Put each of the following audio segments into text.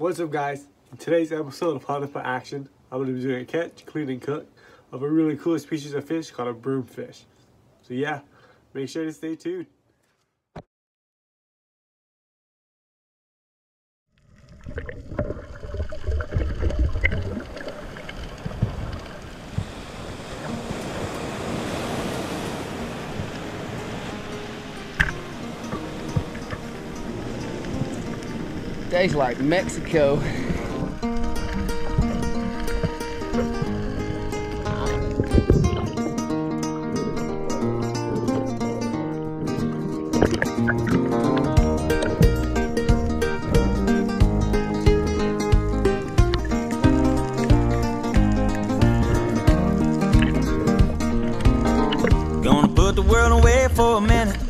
What's up guys? In today's episode of Hanapaa Action, I'm going to be doing a catch, clean and cook of a really cool species of fish called a broomfish. So yeah, make sure to stay tuned. Tastes like Mexico. Gonna put the world away for a minute.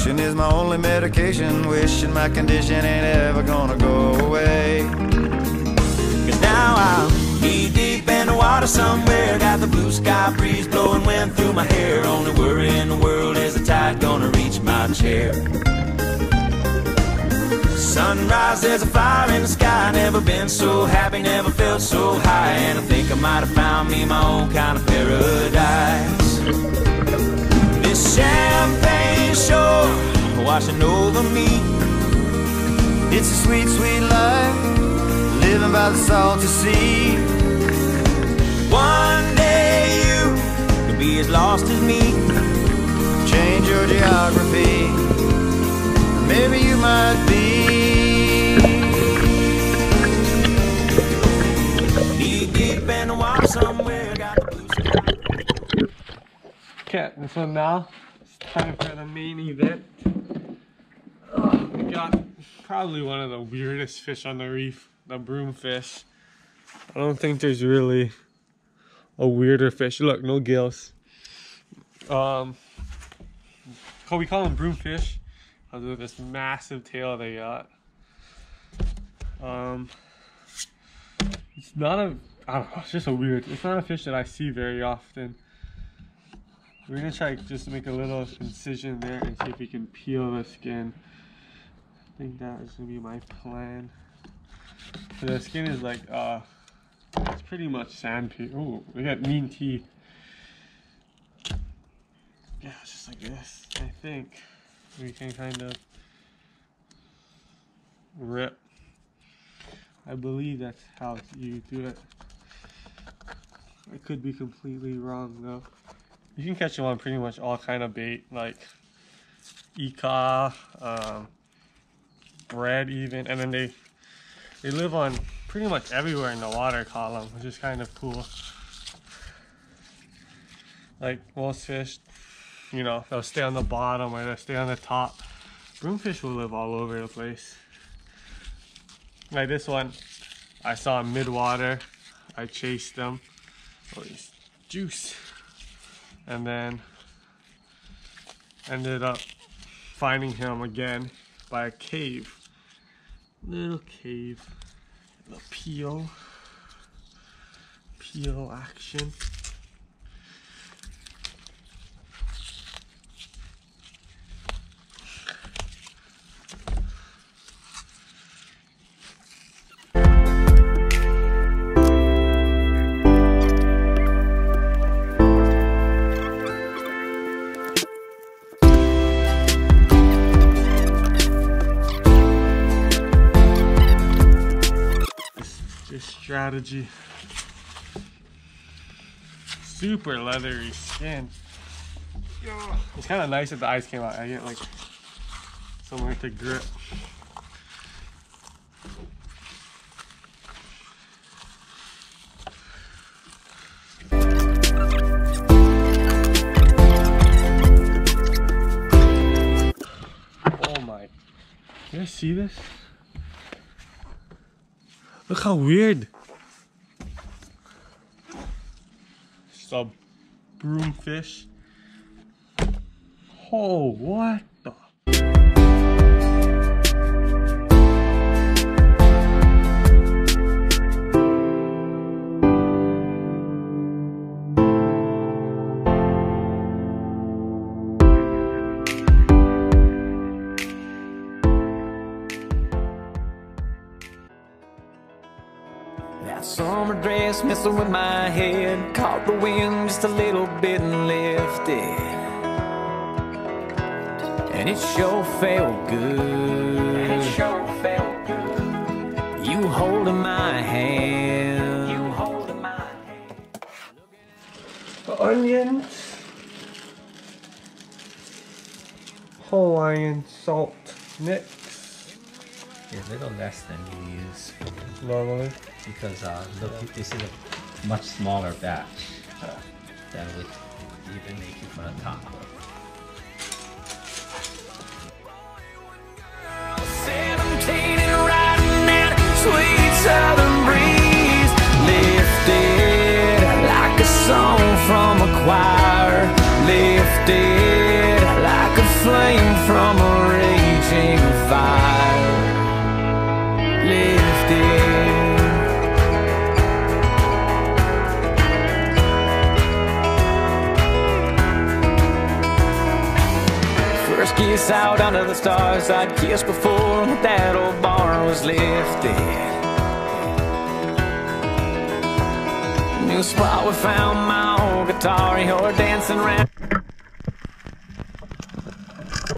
Ocean is my only medication. Wishing my condition ain't ever gonna go away. Cause now I'm knee deep in the water somewhere. Got the blue sky breeze blowing wind through my hair. Only worry in the world is the tide gonna reach my chair. Sunrise, there's a fire in the sky. Never been so happy, never felt so high. And I think I might have found me my own kind of paradise. This champagne shore washing over me. It's a sweet, sweet life. Living by the salty sea. One day you could be as lost as me. Change your geography. Maybe you might be. Somewhere. Got the blue and so now time for the main event. We got probably one of the weirdest fish on the reef, the broomfish. I don't think there's really a weirder fish. Look, no gills. Um, we call them broomfish because of this massive tail they got. Um, it's not a, I don't know, it's just a weird, it's not a fish that I see very often. We're gonna try just to make a little incision there and see if we can peel the skin. I think that is gonna be my plan. So the skin is like, uh, it's pretty much sandpaper. Oh, we got mean teeth. Yeah, it's just like this. I think we can kind of rip. I believe that's how you do it. I could be completely wrong though. You can catch them on pretty much all kind of bait, like ika, um, bread even, and then they they live on pretty much everywhere in the water column, which is kind of cool. Like most fish, you know, they'll stay on the bottom or they'll stay on the top. Broomfish will live all over the place. Like this one, I saw him mid-water. I chased them. Oh, juice. And then ended up finding him again by a cave. Little cave. The peel. Peel action. Strategy. Super leathery skin. It's kind of nice that the ice came out. I get like somewhere to grip. Oh my. You guys see this? Look how weird. It's a broomfish. Oh, what That summer dress messing with my head. Caught the wind just a little bit and lifted. And it sure felt good. And it sure felt good. You holding my hand. You holding my hand. Onions. Hawaiian salt a little less than you use Normally. because uh, look, this is a much smaller batch than would even make for a taco. Out under the stars I'd kissed before that old bar was lifted. New spot we found my old guitar, you're dancing around.